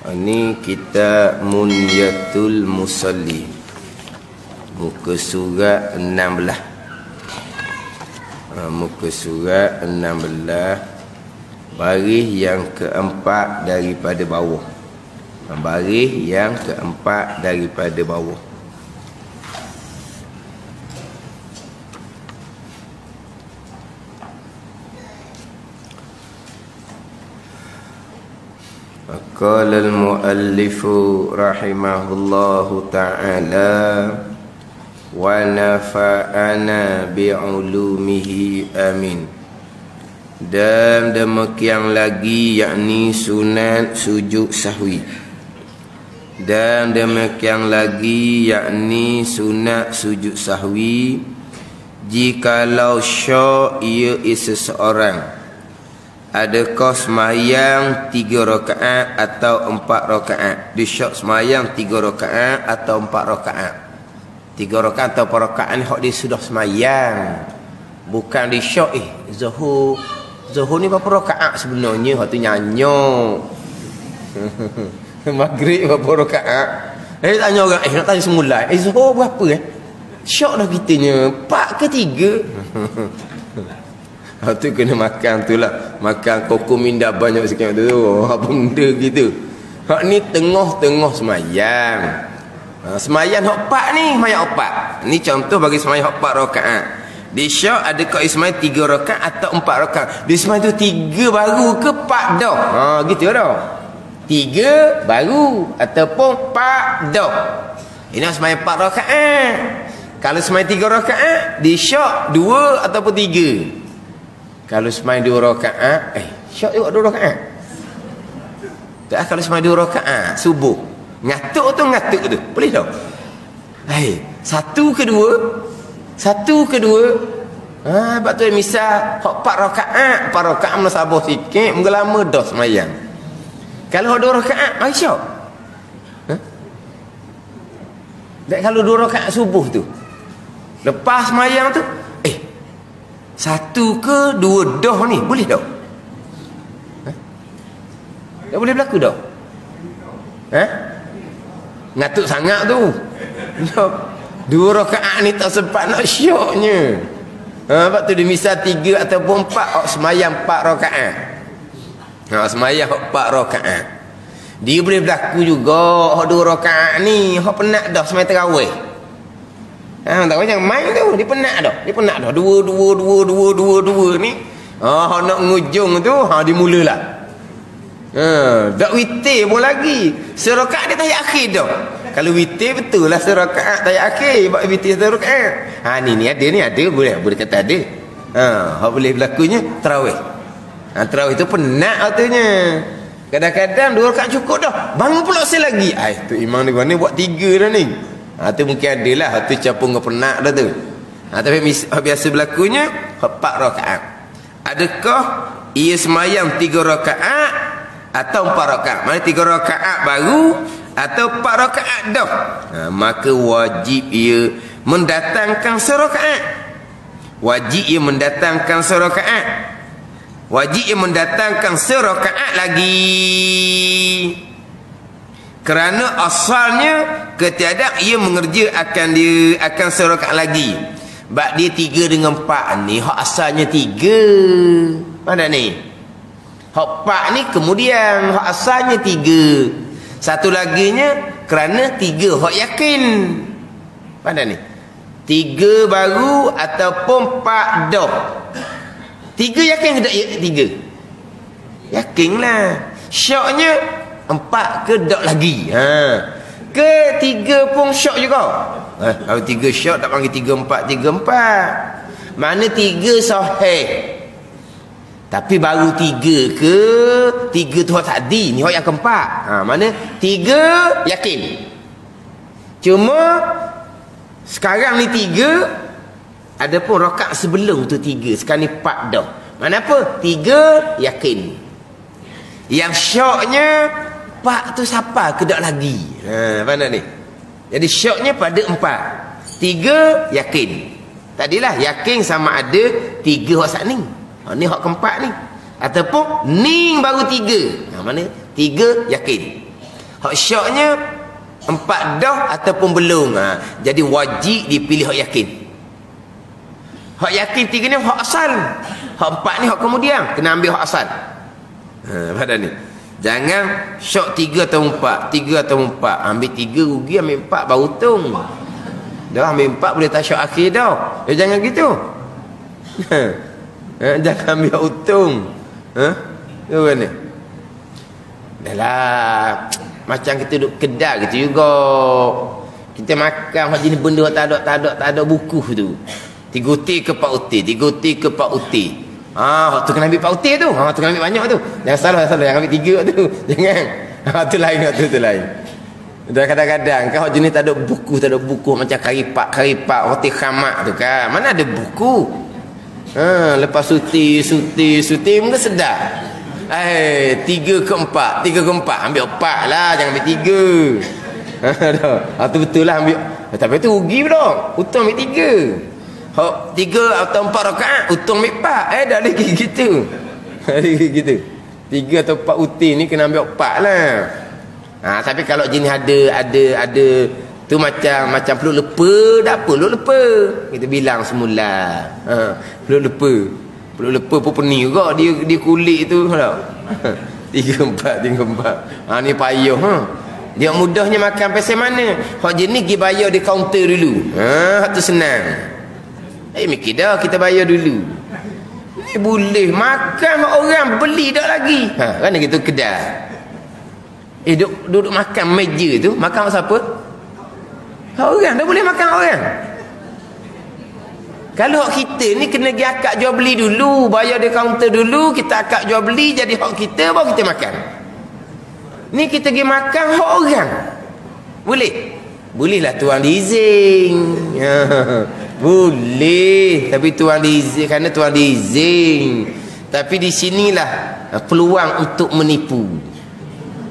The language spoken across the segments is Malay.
Ini kita Munyatul Musalli. Muka surat 16 ha, Muka surat 16 Baris yang keempat daripada bawah. Ha, Baris yang keempat daripada bawah قال المؤلف رحمه الله تعالى ونفعنا بعلومه amin dan demikian lagi yakni sunat sujud sahwi dan demikian lagi yakni sunat sujud sahwi jikalau syak ia seseorang Adakah semayang tiga rakaat atau empat rakaat? Di syok semayang tiga rakaat atau empat rakaat? Tiga rakaat atau empat rakaat ni dia sudah semayang. Bukan di syok eh. Zuhur. Zuhur ni berapa rakaat sebenarnya? Hak tu nyanyo. Maghrib berapa rakaat? Eh tanya orang. Eh nak tanya semula. Eh zuhur berapa eh? Syok dah kitanya. Empat ke tiga? Ha tu kena makan tu lah. Makan koko minda banyak sikit tu. Apa benda gitu. Hak ni tengah-tengah semayang. Ha, semayang hak empat ni, semayang empat. Ni contoh bagi semayang hak empat rakaat. Di syak ada kau ismail tiga rakaat atau empat rakaat. Di ismail tu tiga baru ke empat dah. Ha gitu dah. Tiga baru ataupun empat dah. Ini semayang empat rakaat. Kalau semayang tiga rakaat, di syak dua ataupun tiga. Kalau semai dua rakaat, eh, syak juga dua rakaat. Tak kalau semai dua rakaat, subuh. Ngatuk tu ngatuk tu. Boleh tak? Hei, satu kedua, satu kedua. Ha, sebab tu misal hak empat rakaat, empat rakaat mula sabar sikit, mula lama dah semayang. Kalau dua rakaat, mari syak. Ha? Dan kalau dua rakaat subuh tu, lepas semayang tu, satu ke dua dah ni boleh tak? Ha? Tak boleh berlaku tak? Ha? Ngatuk sangat tu. Dua rakaat ni tak sempat nak syoknya. Ha, sebab tu dia misal tiga ataupun empat oh, semayang empat rakaat. Ha, semayang empat rakaat. Dia boleh berlaku juga oh, dua rakaat ni. Hak penat dah semayang terawih. Ha, tak macam main tu. Dia penat dah. Dia penat dah. Dua, dua, dua, dua, dua, dua ni. Ha, nak ngujung tu. Ha, dia mulalah. Ha, tak witir pun lagi. Serokat dia tak akhir dah. Kalau witir betul lah serokat tak akhir. Sebab witir serokat. Ha, ni, ni ada, ni ada. Boleh, boleh kata ada. Ha, ha boleh berlakunya terawih. Ha, terawih tu penat katanya. Kadang-kadang dua rakat cukup dah. Bangun pula saya lagi. Ay, tu imam ni buat tiga dah ni. Ha tu mungkin adalah tu capung dengan penat dah tu. Ha tapi biasa berlakunya empat rakaat. Adakah ia semayang tiga rakaat atau empat rakaat? Mana tiga rakaat baru atau empat rakaat dah? Ha, maka wajib ia mendatangkan serakaat. Wajib ia mendatangkan serakaat. Wajib ia mendatangkan serakaat lagi kerana asalnya ketiadaan ia mengerja akan dia akan serakaat lagi. Bab dia tiga dengan empat ni hak asalnya tiga. Mana ni? Hak empat ni kemudian hak asalnya tiga. Satu laginya kerana tiga hak yakin. Mana ni? Tiga baru ataupun empat dah tiga yakin ke tak tiga? Yakinlah. Syoknya Empat ke dok lagi. Ha. Ke tiga pun syok juga. Eh, kalau tiga syok tak panggil tiga empat, tiga empat. Mana tiga sahih. Tapi baru tiga ke tiga tu tadi. Ni yang keempat. Ha, mana tiga yakin. Cuma sekarang ni tiga ada pun rokat sebelum tu tiga. Sekarang ni empat dah. Mana apa? Tiga yakin. Yang syoknya Pak tu siapa kedak lagi? Ha, mana ni? Jadi syoknya pada empat. Tiga, yakin. Tadilah yakin sama ada tiga hak ni. Ha, ni hak keempat ni. Ataupun ni baru tiga. Ha, mana? Tiga, yakin. hak syoknya empat dah ataupun belum ha. jadi wajib dipilih hak yakin hak yakin tiga ni hak asal hak empat ni hak kemudian kena ambil hak asal ha, pada ni jangan syok tiga atau empat. Tiga atau empat. Ambil tiga rugi ambil empat baru untung dah ambil empat boleh tak syok akhir dah. Eh, jangan gitu. Ha, jangan ambil untung ha? tu kan ni dah lah. Macam kita duduk kedai gitu juga. Kita makan macam jenis benda tak ada tak ada tak ada buku tu. Tiga uti ke pak uti? Tiga uti ke pak uti ah tu kena ambil pak uti tu. Ah tu kena ambil banyak tu. Jangan salah salah. Jangan ambil tiga tu. Jangan. Ah tu lain tu tu lain. Dan kadang-kadang kan jenis tak ada buku tak ada buku macam karipak karipak roti khamak tu kan. Mana ada buku? Ha, lepas suti suti suti mungkin sedap Eh, tiga ke empat. Tiga ke empat. Ambil empat lah. Jangan ambil tiga. Ha, tu betul lah. Ambil. Ha, Tapi tu rugi pula Untung ambil tiga ha, Tiga atau empat rakaat Untung ambil empat Eh dah lagi gitu Lagi gitu Tiga atau empat utin ni Kena ambil empat lah ha, Tapi kalau jenis ada Ada Ada Tu macam Macam perlu lepa Tak apa Perlu lepa Kita bilang semula ha, Perlu lepa Perlu lepas pun pening juga dia dia kulit tu tau. tiga empat tiga empat. Ha ni payah ha. Dia mudahnya makan pasal mana? Hak jenis pergi bayar di kaunter dulu. Ha tu senang. Eh mikir dah kita bayar dulu. Ni boleh makan orang beli dak lagi. Ha kan gitu kedai. Eh duduk, duduk makan meja tu makan siapa? Orang dah boleh makan orang. Kalau hak kita ni kena pergi akak jual beli dulu, bayar di kaunter dulu, kita akak jual beli jadi hak kita baru kita makan. Ni kita pergi makan hak orang. Boleh? Bolehlah tuan diizin. Boleh, tapi tuan diizin kerana tuan diizin. Tapi di sinilah peluang untuk menipu.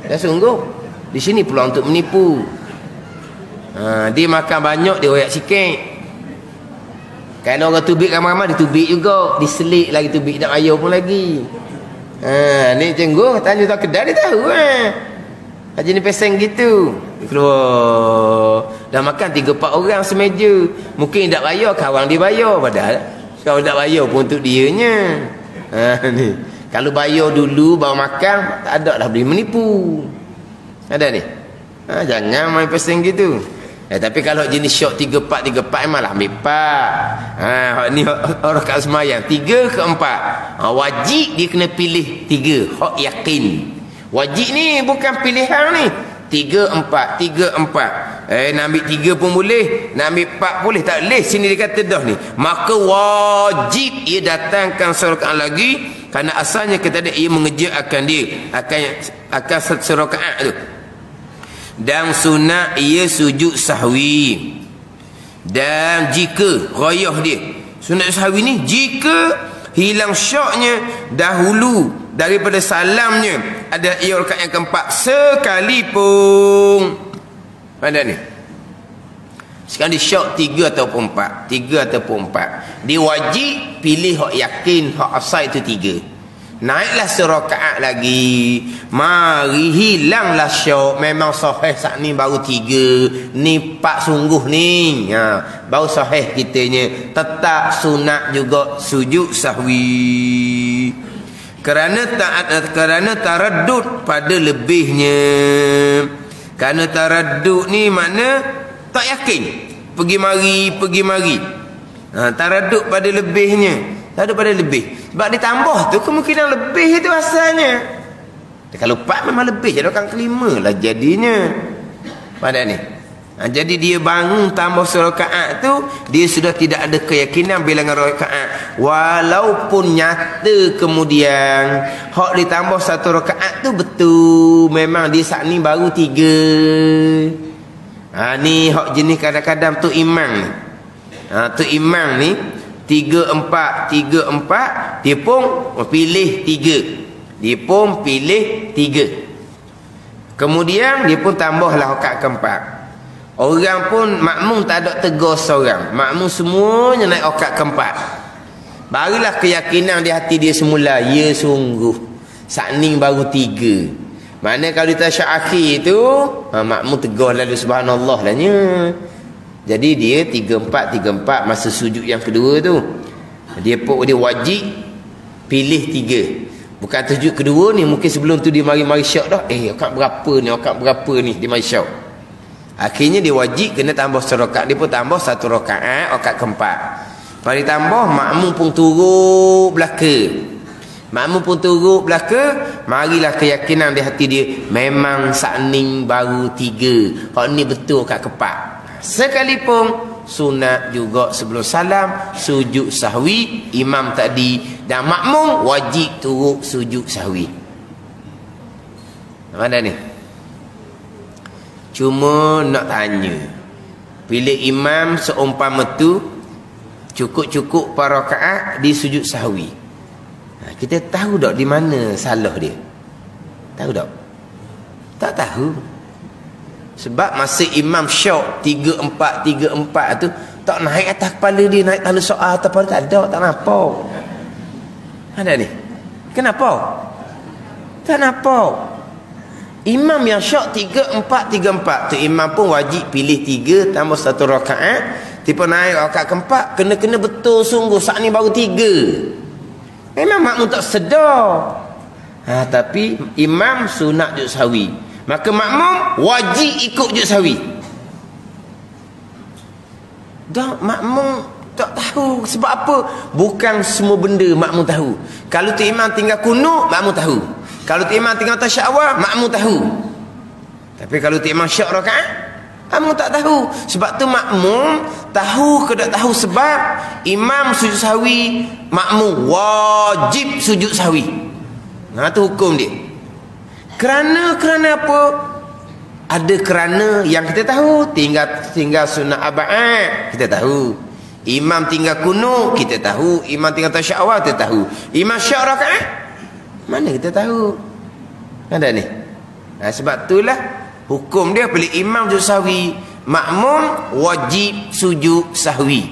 Dah sungguh. Di sini peluang untuk menipu. Ha, dia makan banyak dia royak sikit. Kalau orang tubik ramai-ramai, dia tubik juga. Diselik lagi tubik dan ayah pun lagi. Ha, ni cengguh, tanya tak kedai, dia tahu. Eh. Haji ni pesen gitu. Keluar. Dah makan tiga empat orang semeja. Mungkin tak bayar, kawan dia bayar. Padahal, kalau tak bayar pun untuk dianya. Ha, ni. Kalau bayar dulu, baru makan, tak ada lah boleh menipu. Ada ni? Ha, jangan main pesen gitu. Eh, tapi kalau jenis syok tiga empat tiga empat memang lah ambil empat. Ha, ni orang kat semayang. Tiga ke empat. Ha, wajib dia kena pilih tiga. Hak yakin. Wajib ni bukan pilihan ni. Tiga empat. Tiga empat. Eh, nak ambil tiga pun boleh. Nak ambil empat boleh. Tak boleh. Sini dia kata dah ni. Maka wajib ia datangkan serokaan lagi. Kerana asalnya kita ada ia mengejarkan dia. Akan akan serokaan tu dan sunat ia sujud sahwi dan jika rayah dia sunat sahwi ni jika hilang syaknya dahulu daripada salamnya ada ia rakaat yang keempat sekalipun pada ni sekarang dia syak tiga ataupun empat tiga ataupun empat dia wajib pilih hak yakin hak asal itu tiga Naiklah serakaat lagi. Mari hilanglah syok. Memang sahih saat ni baru tiga. Ni pak sungguh ni. Ha. Baru sahih kitanya. Tetap sunat juga sujud sahwi. Kerana tak kerana taradud pada lebihnya. Kerana taradud ni makna tak yakin. Pergi mari, pergi mari. Ha, taradud pada lebihnya. Tak ada pada lebih. Sebab ditambah tu kemungkinan lebih itu asalnya. Kalau empat memang lebih. Jadi orang kelima lah jadinya. Pada ni. Ha, jadi dia bangun tambah serakaat tu. Dia sudah tidak ada keyakinan bilangan rakaat. Walaupun nyata kemudian. Hak ditambah satu rakaat tu betul. Memang dia saat ni baru tiga. Ha, ni hak jenis kadang-kadang tu imam ni. Ha, tu imam ni tiga empat tiga empat dia pun pilih tiga dia pun pilih tiga kemudian dia pun tambahlah rakaat keempat orang pun makmum tak ada tegur seorang makmum semuanya naik rakaat keempat barulah keyakinan di hati dia semula ya sungguh ni baru tiga Mana kalau di tasyahud akhir tu, ha, makmum tegur lalu subhanallah lah Jadi dia tiga empat tiga empat masa sujud yang kedua tu. Dia pun dia wajib pilih tiga. Bukan sujud kedua ni mungkin sebelum tu dia mari-mari syak dah. Eh, akak berapa ni? Akak berapa ni? Dia mari syak. Akhirnya dia wajib kena tambah serokat. Dia pun tambah satu rakaat, rakaat keempat. Kalau ditambah, makmum pun turut belaka. Makmum pun turut belaka. Marilah keyakinan di hati dia. Memang sakning baru tiga. Kalau ni betul kat keempat. Sekalipun sunat juga sebelum salam sujud sahwi imam tadi dan makmum wajib turut sujud sahwi mana ni Cuma nak tanya. Bila imam seumpama tu cukup-cukup para rakaat di sujud sahwi. Ha, kita tahu tak di mana salah dia? Tahu tak? Tak tahu. Sebab masa imam syok tiga empat tiga empat tu tak naik atas kepala dia naik tanda soal atas kepala tak ada tak nampak. Ada ni. Kenapa? Tak nampak. Imam yang syak tiga empat tiga empat tu imam pun wajib pilih tiga tambah satu rakaat. Tiba naik rakaat keempat kena-kena betul sungguh saat ni baru tiga. Memang makmum tak sedar. Ha, tapi imam sunat juk sawi. Maka makmum wajib ikut juk sawi. Dah makmum tak tahu sebab apa? Bukan semua benda makmum tahu. Kalau tu imam tinggal kunut, makmum tahu. Kalau imam tinggal tasyawal, makmum tahu. Tapi kalau imam syak rakaat, makmum tak tahu. Sebab tu makmum tahu ke tak tahu sebab imam sujud sahwi, makmum wajib sujud sahwi. Nah tu hukum dia. Kerana kerana apa? Ada kerana yang kita tahu tinggal tinggal sunat abad kita tahu. Imam tinggal kuno kita tahu, imam tinggal tasyawal kita tahu. Imam syak rakaat mana kita tahu? Ada ni. Nah, sebab itulah hukum dia pilih imam sujud sahwi, makmum wajib sujud sahwi.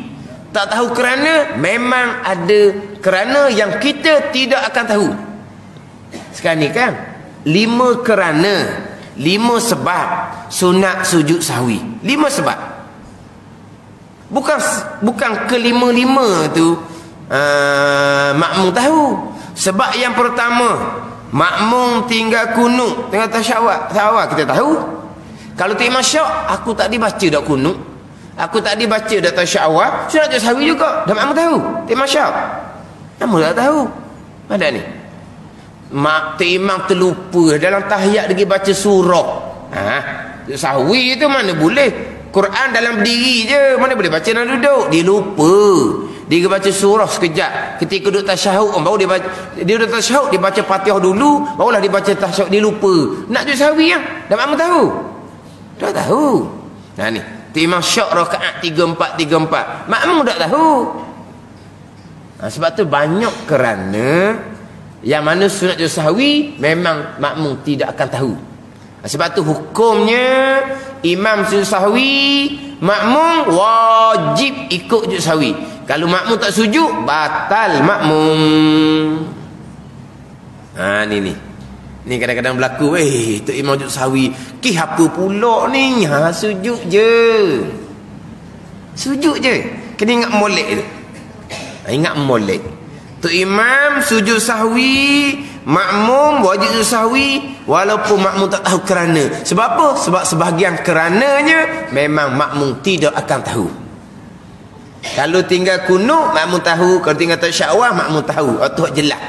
Tak tahu kerana memang ada kerana yang kita tidak akan tahu. Sekarang ni kan lima kerana lima sebab sunat sujud sahwi. Lima sebab. Bukan bukan kelima-lima tu uh, makmum tahu. Sebab yang pertama, makmum tinggal kunut, tinggal tasyawak, tasyawak kita tahu. Kalau tak masyak, aku tak dibaca dak kunut. Aku tak dibaca dak tasyawak, sunat je sawi juga. Dan makmum tahu, tak masyak. Makmum tak tahu. Ada ni. Mak imam terlupa dalam tahiyat lagi baca surah. Ha, sawi itu mana boleh? Quran dalam berdiri je, mana boleh baca dalam duduk? Dia lupa. Dia baca surah sekejap. Ketika duduk tasyahud, oh, baru dia baca, dia duduk tasyahud, dia baca fatihah dulu, barulah dia baca tasyahud, dia lupa. Nak duduk sahawi ya? Dah makmum tahu? Tak tahu. Nah ni, tu imam syak rakaat 3434. Makmum tak tahu. Nah, sebab tu banyak kerana yang mana sunat juz sahwi memang makmum tidak akan tahu. Sebab tu hukumnya imam sujud sahwi makmum wajib ikut sujud sahwi. Kalau makmum tak sujud, batal makmum. Ha ni ni. Ni kadang-kadang berlaku, eh tu imam sujud sawi. Ki apa pula ni? Ha sujud je. Sujud je. Kena ingat molek tu. Ha, ingat molek. Tu imam sujud sahwi, makmum wajib sujud sahwi walaupun makmum tak tahu kerana. Sebab apa? Sebab sebahagian kerananya memang makmum tidak akan tahu. Kalau tinggal kunuk makmum tahu, kalau tinggal tasyawah makmum tahu. Oh tu jelas.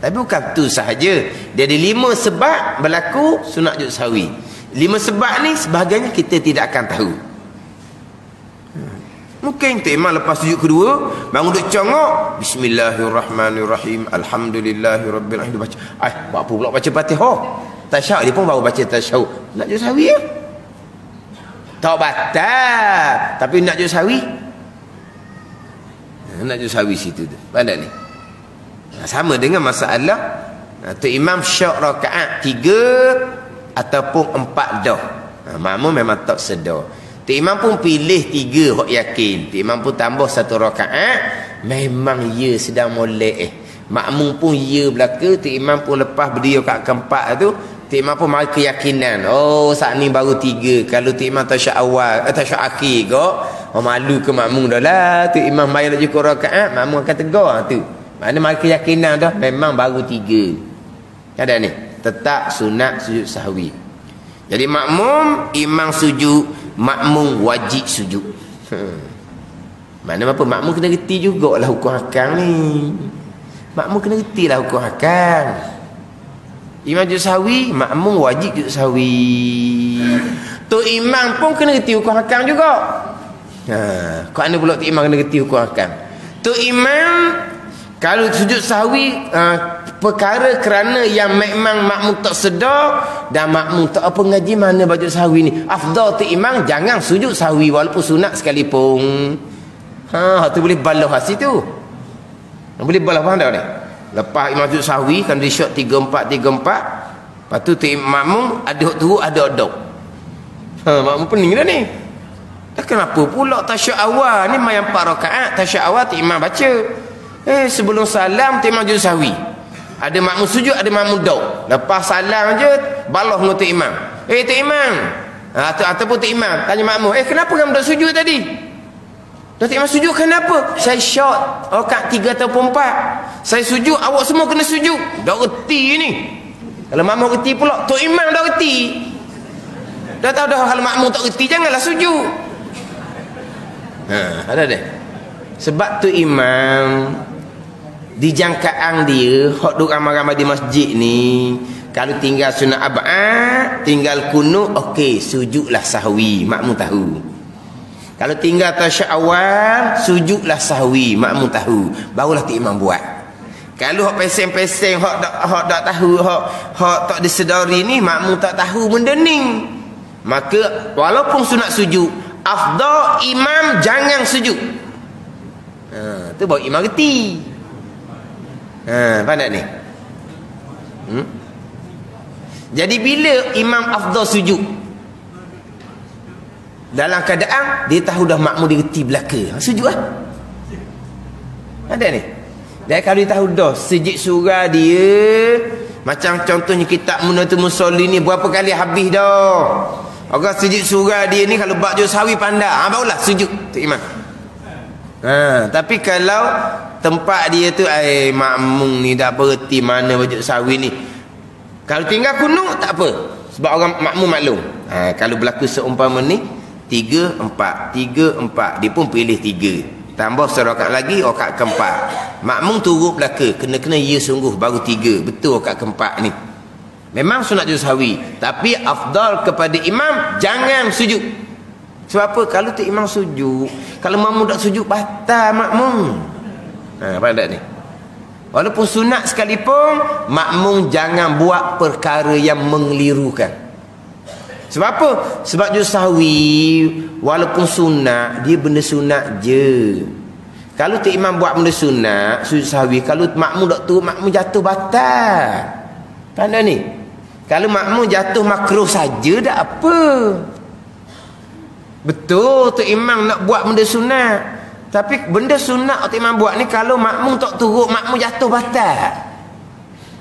Tapi bukan tu sahaja. Dia ada lima sebab berlaku sunat juk sawi. Lima sebab ni sebahagiannya kita tidak akan tahu. Hmm. Mungkin tu imam lepas sujud kedua bangun duk congok bismillahirrahmanirrahim alhamdulillahirabbil alamin baca ai buat apa pula baca Fatihah tasyahud dia pun baru baca tasyahud nak juk sawi ya tak batal tapi nak juk sawi nak juz sawi situ tu. Pandai ni. Sama dengan masalah tu imam syak rakaat tiga ataupun empat dah ha, makmum memang tak sedar tu imam pun pilih tiga hok yakin. Tu imam pun tambah satu rakaat memang ia sedang molek eh. Makmum pun ia belaka tu imam pun lepas berdiri kat keempat tu Imam pun mari keyakinan. Oh, saat ni baru tiga. Kalau Tok Imam tasyak awal, eh, tasyak akhir kok. Oh, malu ke makmum dah lah. Tok Imam bayar lagi kurang rakaat, makmum akan tegar tu. Mana mari keyakinan dah, memang baru tiga. Ada ni. Tetap sunat sujud sahwi. Jadi makmum, imam sujud, makmum wajib sujud. Hmm. Mana apa makmum kena reti jugalah hukum akang ni. Makmum kena reti lah hukum akang. Imam Juz Sawi Makmum wajib Juz Sawi. Tu imam pun kena reti hukum hakam juga. Ha, Kau anda pula tu imam kena reti hukum hakam. Tu imam Kalau sujud sahwi uh, Perkara kerana yang memang makmum tak sedar Dan makmum tak apa ngaji mana baju sahwi ni? Afdal tu imam jangan sujud sahwi Walaupun sunat sekalipun. Ha, tu boleh balah hasil tu. Boleh balah faham tak ni? Lepas imam sujud sahwi kan dia shot 3 4 3 4. Lepas tu makmum ada hok turun ada dok. Ha makmum pening dah ni. Dah kenapa pula tasyahud awal ni main 4 rakaat tasyahud awal tu imam baca. Eh sebelum salam tu imam sahwi. Ada makmum sujud ada makmum dok. Lepas salam je balah dengan tu imam. Eh tu imam. Ha, atau ataupun tu imam tanya makmum, "Eh kenapa kamu dah sujud tadi?" Datuk Imam sujud kenapa? Saya short rokat tiga ataupun empat. Saya sujud, awak semua kena sujud. Dah reti ni. Kalau makmum reti pula, Tok Imam dah reti. Dah tahu dah kalau makmum tak reti, janganlah sujud. Ha, ada deh. Sebab tu Imam di jangkaan dia, hok duk ramai-ramai di masjid ni, kalau tinggal sunat abad, tinggal kunut, okey, sujudlah sahwi, makmum tahu. Kalau tinggal tasyak awal, sujudlah sahwi, makmum tahu. Barulah tu imam buat. Kalau hak peseng-peseng, hak tak hak tak tahu, hak hak tak disedari ni, makmum tak tahu mendening. Maka walaupun sunat sujud, afdal imam jangan sujud. Ha, tu baru imam reti. Ha, faham ni? Hmm? Jadi bila imam afdal sujud, dalam keadaan dia tahu dah makmum dia reti belaka. Ha, sujud lah ada ni? Dan kalau dia tahu dah sejid surah dia macam contohnya kitab munatu musolli ni berapa kali habis dah? Orang sejid surah dia ni kalau bak sawi pandai ha, barulah sujud tu imam. Ha, tapi kalau tempat dia tu ai makmum ni dah berhenti mana baju sawi ni. Kalau tinggal kunung tak apa. Sebab orang makmum maklum. Ha, kalau berlaku seumpama ni tiga empat. Tiga empat. Dia pun pilih tiga. Tambah serokat lagi rokat keempat. Makmum turut belaka. Kena-kena ia sungguh baru tiga. Betul rokat keempat ni. Memang sunat juz hawi tapi afdal kepada imam jangan sujud. Sebab apa? Kalau tu imam sujud kalau makmum tak sujud batal makmum. Ha, apa ada ni? Walaupun sunat sekalipun makmum jangan buat perkara yang mengelirukan sebab apa? Sebab juz sahwi walaupun sunat, dia benda sunat je. Kalau tu imam buat benda sunat, sujud sahwi, kalau makmum tak turun, makmum jatuh batal. Tanda ni. Kalau makmum jatuh makruh saja dak apa. Betul tu imam nak buat benda sunat. Tapi benda sunat tu imam buat ni kalau makmum tak turun, makmum jatuh batal.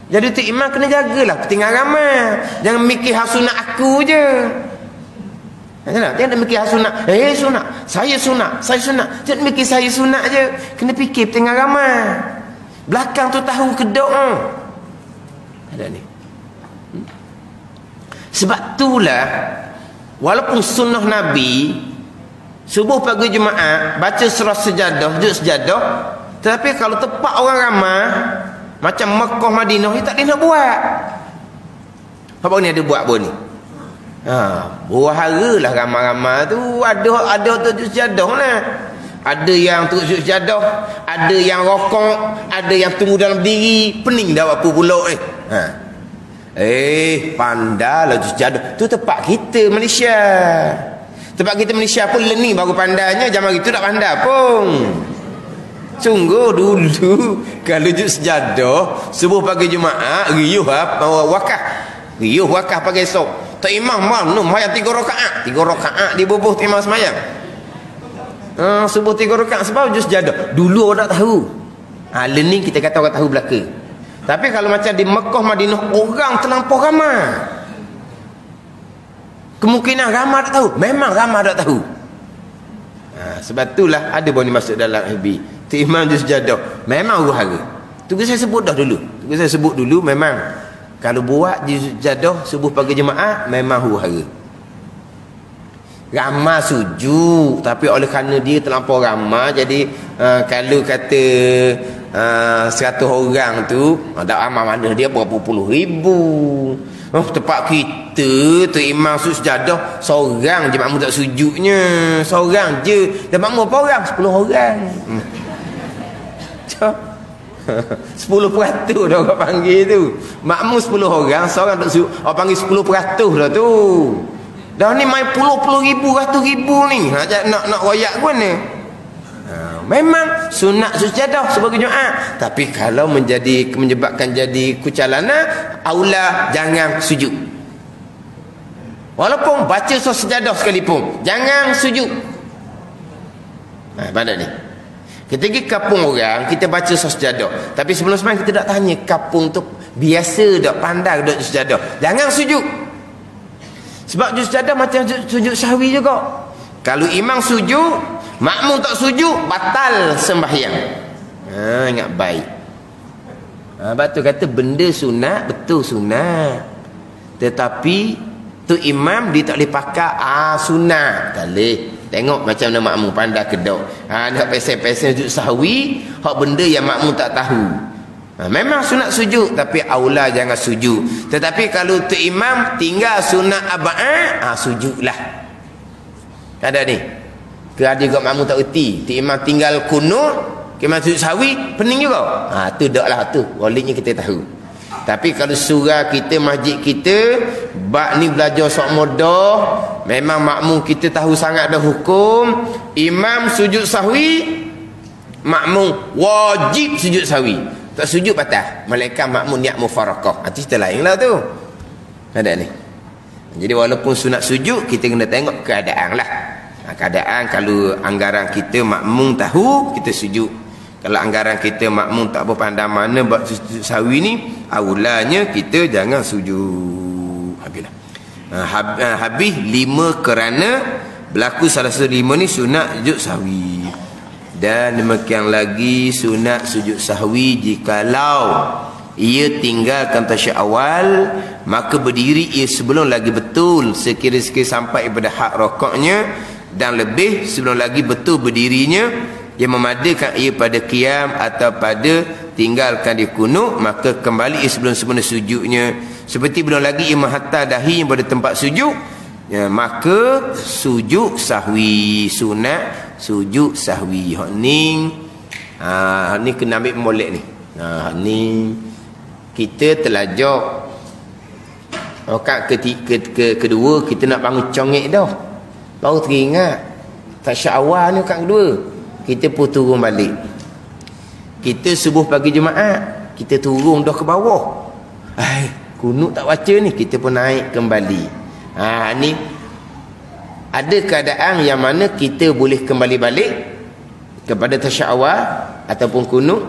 Jadi tu imam kena jagalah ketinggalan ramai. Jangan mikir hak sunat aku je. Jangan jangan mikir hak sunat. Eh sunat. Saya sunat. Saya sunat. Jangan mikir saya sunat je. Kena fikir ketinggalan ramai. Belakang tu tahu kedok. Hmm. Ada ni. Hmm? Sebab itulah walaupun sunnah Nabi subuh pagi Jumaat baca surah sejadah, juz sejadah, tetapi kalau tepat orang ramai macam Mekah Madinah ni tak dia nak buat. Apa ni ada buat apa ni? Ha, buah hara lah ramai-ramai tu ada ada tu sejadah lah. Ada yang tu sejadah, ada yang rokok, ada yang tunggu dalam diri, pening dah apa pula eh. Ha. Eh, pandai lah sejadah. Tu tempat kita Malaysia. Tempat kita Malaysia pun learning baru pandainya, zaman itu tak pandai pun. Sungguh dulu kalau juz sejadah subuh pagi Jumaat riuh apa wakah. Riuh wakah pagi esok. Tak imam mana mayat tiga rakaat. Tiga rakaat di bubuh imam semayang. Ha, subuh tiga rakaat sebab juz sejadah. Dulu orang tak tahu. Ha, learning kita kata orang tahu belaka. Tapi kalau macam di Mekah Madinah orang terlampau ramai. Kemungkinan ramai tak tahu. Memang ramai tak tahu. Ha, sebab itulah ada boleh masuk dalam FB. Tu imam di sejadah. Memang huru-hara. Tu saya sebut dah dulu. Tu saya sebut dulu memang. Kalau buat di sejadah subuh pagi jemaah memang huru-hara. Ramai sujud. Tapi oleh kerana dia terlampau ramai. Jadi uh, kalau kata uh, 100 orang tu. Tak ramai mana dia berapa puluh ribu. Oh, tempat kita tu imam sujud sejadah seorang je makmum tak sujudnya seorang je dan makmum berapa orang? 10 orang hmm. 10 peratus dah orang panggil tu makmum 10 orang seorang tak sujud orang panggil 10 peratus dah tu dah ni main puluh-puluh ribu ratus ribu ni nak nak, nak royak pun ni Memang sunat sujadah sebagai Jumaat. Tapi kalau menjadi menyebabkan jadi kucalana, aula jangan sujud. Walaupun baca surah sejadah sekalipun, jangan sujud. Nah, mana ni? Kita pergi kapung orang, kita baca surah sejadah. Tapi sebelum semain kita tak tanya kapung tu biasa tak pandai duduk sejadah. Jangan sujud. Sebab sujud sejadah macam sujud sahwi juga. Kalau imam sujud, makmum tak sujud, batal sembahyang. Ha, ingat baik. Ha, batu kata benda sunat, betul sunat. Tetapi tu imam dia tak boleh pakai ah sunat. Tak boleh. Tengok macam mana makmum pandai kedok. Ha, nak pesen-pesen sujud sahwi, hak benda yang makmum tak tahu. Ha, memang sunat sujud tapi aula jangan sujud. Tetapi kalau tu imam tinggal sunat aba'ah, ha, sujudlah. Ada ni. Ke ada juga makmum tak erti. Ti imam tinggal kunut, ke imam sujud sawi, pening juga. Ha tu daklah tu. Walidnya kita tahu. Tapi kalau surah kita masjid kita bab ni belajar sok modah, memang makmum kita tahu sangat dah hukum, imam sujud sahwi, makmum wajib sujud sahwi. Tak sujud patah. Malaikat makmum niat mufarakah. Itu cerita lainlah tu. Ada ni. Jadi walaupun sunat sujud kita kena tengok keadaan lah. Ha, keadaan kalau anggaran kita makmum tahu kita sujud. Kalau anggaran kita makmum tak berpandang mana buat sawi ni, awalnya kita jangan sujud. Habislah. Ha, ha, habis lima kerana berlaku salah satu lima ni sunat sujud sahwi. Dan demikian lagi sunat sujud sahwi jikalau ia tinggalkan tasyak awal maka berdiri ia sebelum lagi betul sekira-sekira sampai pada hak rokoknya dan lebih sebelum lagi betul berdirinya yang memadakan ia pada kiam atau pada tinggalkan di kunuk maka kembali ia sebelum sebenarnya sujudnya seperti belum lagi ia menghantar dahi pada tempat sujud ya, maka sujud sahwi sunat sujud sahwi hak ni ha, ni kena ambil molek ni ha, ni kita telajak Rokat ketika ke, kedua kita nak bangun congek dah. Baru teringat. Tak awal ni rokat kedua. Kita pun turun balik. Kita subuh pagi Jumaat, kita turun dah ke bawah. Ai, kunut tak baca ni, kita pun naik kembali. Ha ni ada keadaan yang mana kita boleh kembali balik kepada tasya awal ataupun kunut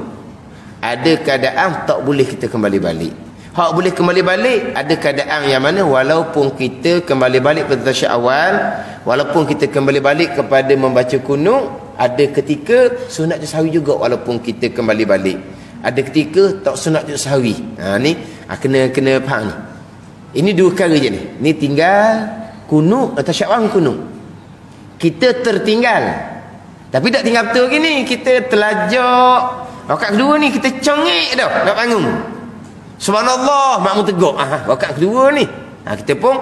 ada keadaan tak boleh kita kembali balik hak boleh kembali balik ada keadaan yang mana walaupun kita kembali balik pada tasyik awal walaupun kita kembali balik kepada membaca kunung ada ketika sunat jusawi juga walaupun kita kembali balik ada ketika tak sunat jusawi ha ni ha, kena kena faham ni ini dua perkara je ni ni tinggal kunung atau syawang kunung kita tertinggal tapi tak tinggal betul gini kita telajak Rakaat kedua ni kita congek dah nak bangun. Subhanallah, makmum teguk. Ah, rakaat kedua ni. Ha, kita pun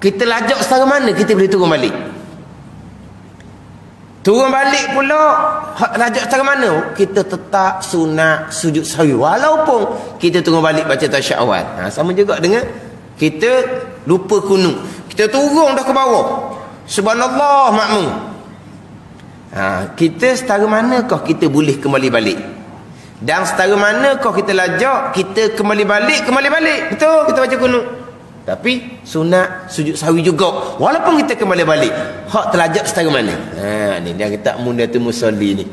kita lajak setara mana kita boleh turun balik. Turun balik pula lajak setara mana? Kita tetap sunat sujud sahwi walaupun kita turun balik baca tasyahud awal. Ha, sama juga dengan kita lupa kunung. Kita turun dah ke bawah. Subhanallah makmum. Ha, kita setara manakah kita boleh kembali balik? Dan setara mana kau kita lajak, kita kembali balik, kembali balik. Betul, kita baca kunut. Tapi sunat sujud sawi juga. Walaupun kita kembali balik. Hak terlajak setara mana? Ha, ni dia kita munda tu musalli ni.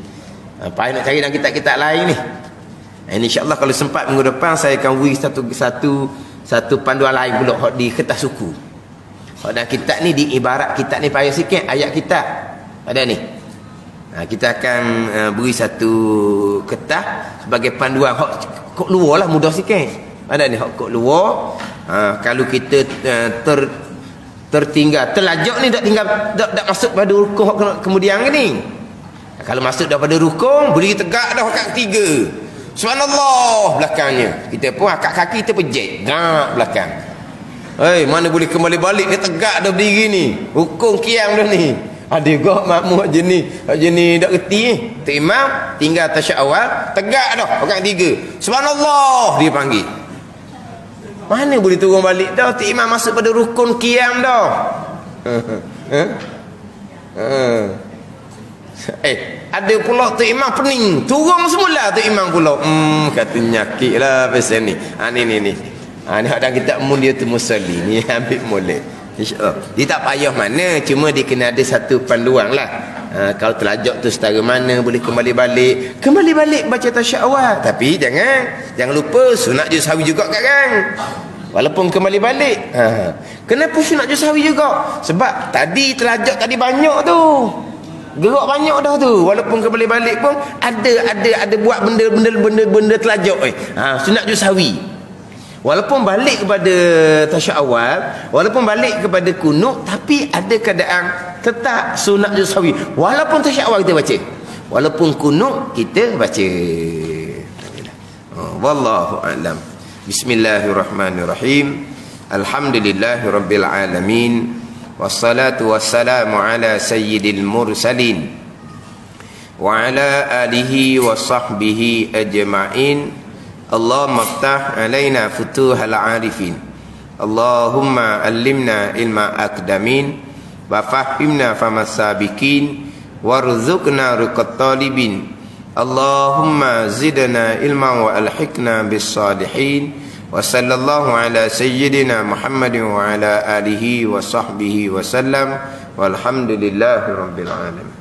Apa nak cari dalam kitab-kitab lain ni? Ha, insyaAllah kalau sempat minggu depan saya akan beri satu satu satu panduan lain pula hak di kertas suku. dan kitab ni di ibarat kitab ni payah sikit ayat kitab ada ni ha, kita akan uh, beri satu kertas sebagai panduan hok kok luar lah mudah sikit ada ni hok kok luar ha, kalau kita uh, ter tertinggal terlajak ni tak tinggal tak, tak masuk pada rukun kemudian ni kalau masuk daripada rukun boleh tegak dah kat tiga subhanallah belakangnya kita pun akak kaki kita pejek gak belakang Hei, mana boleh kembali balik ni tegak dah berdiri ni. Hukum kiam dah ni. Ada makmum jenis jenis dak reti ni. Tok Imam tinggal tasyak awal, tegak dah orang tiga. Subhanallah dia panggil. Mana boleh turun balik dah Tok Imam masuk pada rukun kiam dah. eh, ada pula Tok Imam pening. Turun semula Tok Imam pula. Hmm, kata nyakitlah pasal ni. Ha ni ni ni. Ha, ni ada kita mun dia tu musalli ni ambil mulai. Insya-Allah. Dia tak payah mana, cuma dia kena ada satu panduan lah. Ha, kalau terlajak tu setara mana boleh kembali balik. Kembali balik baca tasyak awal. Tapi jangan jangan lupa sunat juz sawi juga kan. Walaupun kembali balik. Ha. Kenapa sunat juz sawi juga? Sebab tadi terlajak tadi banyak tu. Gerak banyak dah tu. Walaupun kembali balik pun ada ada ada buat benda-benda benda-benda terlajak eh. Ha, sunat juz sawi. Walaupun balik kepada tasyak awal, walaupun balik kepada kunuk, tapi ada keadaan tetap sunat jusawi. Walaupun tasyak awal kita baca. Walaupun kunuk kita baca. Oh, wallahu a'lam. Bismillahirrahmanirrahim. Alhamdulillahirabbil alamin. Wassalatu wassalamu ala sayyidil mursalin. Wa ala alihi wa sahbihi ajma'in. Allahumma ftah alaina futuhal arifin. Allahumma allimna ilma akdamin wa fahimna famasabikin warzuqna ruqat talibin. Allahumma zidna ilma wa alhikna bis salihin. Wa sallallahu ala sayyidina Muhammadin wa ala alihi wa sahbihi wa sallam. Walhamdulillahi rabbil alamin.